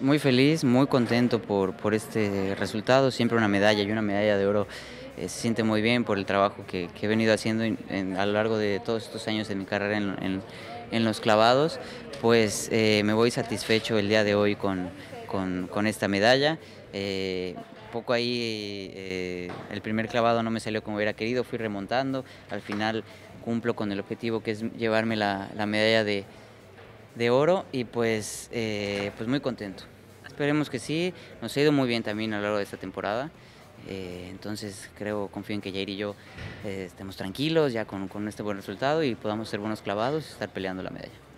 Muy feliz, muy contento por, por este resultado, siempre una medalla y una medalla de oro eh, se siente muy bien por el trabajo que, he venido haciendo a lo largo de todos estos años de mi carrera en, los clavados, pues eh, me voy satisfecho el día de hoy con, con, esta medalla. Eh, poco ahí el primer clavado no me salió como hubiera querido, fui remontando, al final cumplo con el objetivo que es llevarme la, medalla de, oro y pues, pues muy contento. Esperemos que sí, nos ha ido muy bien también a lo largo de esta temporada. Eh, entonces creo, confío en que Jair y yo eh, estemos tranquilos ya con, con este buen resultado y podamos ser buenos clavados y estar peleando la medalla.